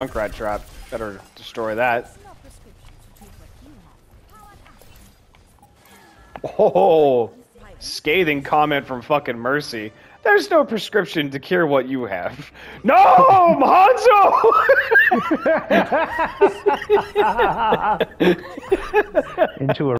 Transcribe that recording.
Junkrat trap. Better destroy that. Oh, scathing comment from fucking Mercy. There's no prescription to cure what you have. No, Hanzo! Into a